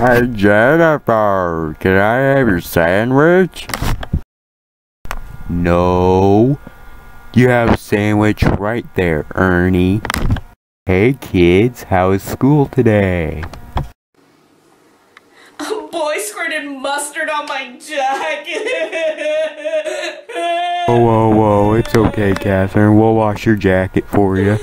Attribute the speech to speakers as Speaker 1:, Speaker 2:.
Speaker 1: Hey Jennifer, can I have your sandwich? No. You have a sandwich right there, Ernie. Hey kids, how is school today?
Speaker 2: A boy squirted mustard on my jacket.
Speaker 1: Whoa, whoa, whoa, it's okay, Catherine. We'll wash your jacket for you.